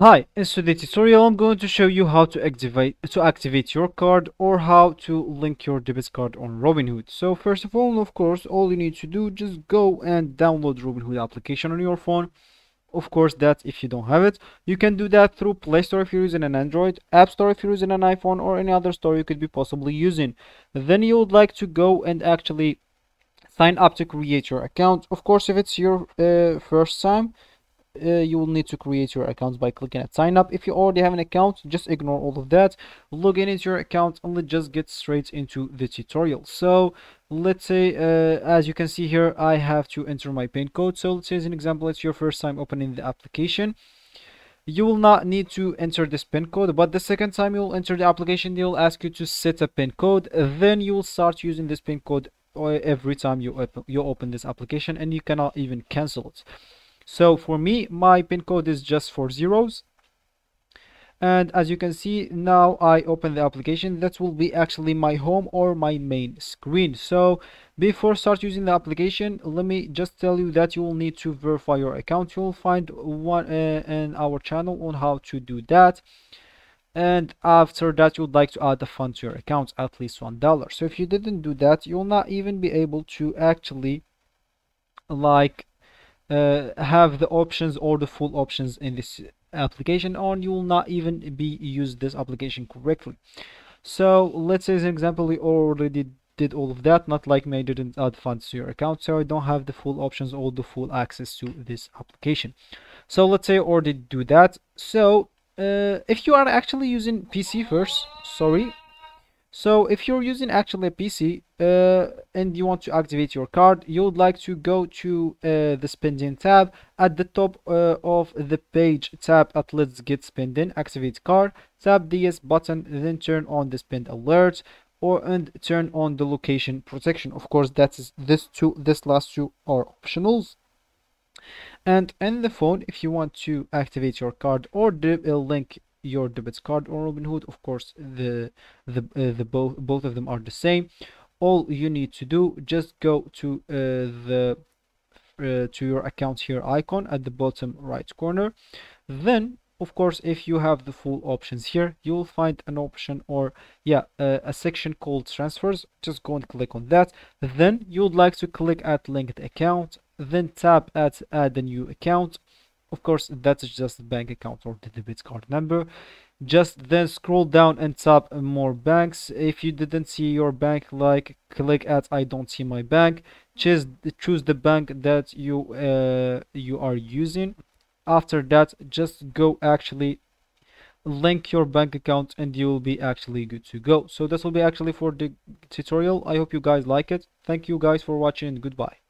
Hi, in today's tutorial I'm going to show you how to activate to activate your card or how to link your debit card on Robinhood. So first of all, of course, all you need to do just go and download Robinhood application on your phone. Of course, that if you don't have it, you can do that through Play Store if you're using an Android, App Store if you're using an iPhone, or any other store you could be possibly using. Then you would like to go and actually sign up to create your account. Of course, if it's your uh, first time, uh, you will need to create your accounts by clicking at sign up. If you already have an account just ignore all of that. Log in into your account and let's just get straight into the tutorial. So let's say uh, as you can see here i have to enter my pin code. So let's say as an example it's your first time opening the application. You will not need to enter this pin code but the second time you'll enter the application they'll ask you to set a pin code. Then you will start using this pin code uh, every time you open you open this application and you cannot even cancel it so for me my pin code is just for zeros. And as you can see now I open the application. That will be actually my home or my main screen. So before start using the application let me just tell you that you will need to verify your account. You will find one uh, in our channel on how to do that. And after that you would like to add a fund to your account at least one dollar. So if you didn't do that you'll not even be able to actually like have the options or the full options in this application or you will not even be use this application correctly. So let's say as an example we already did all of that not like me I didn't add funds to your account so I don't have the full options or the full access to this application. So let's say I already do that. So uh, if you are actually using PC first sorry so if you're using actually a PC uh, and you want to activate your card, you would like to go to uh, the spending tab. At the top uh, of the page tab at let's get spending activate card tap the yes button then turn on the spend alert or and turn on the location protection. Of course that's this two this last two are optionals. And in the phone if you want to activate your card or the link your debit card or Robinhood of course the the uh, the both both of them are the same. All you need to do just go to uh, the uh, to your account here icon at the bottom right corner. Then of course if you have the full options here you will find an option or yeah uh, a section called transfers. Just go and click on that. Then you would like to click at linked account then tap at add a new account of course that's just the bank account or the debit card number. Just then scroll down and tap more banks. If you didn't see your bank like click at i don't see my bank. Choose choose the bank that you uh, you are using. After that just go actually link your bank account and you will be actually good to go. So this will be actually for the tutorial. I hope you guys like it. Thank you guys for watching goodbye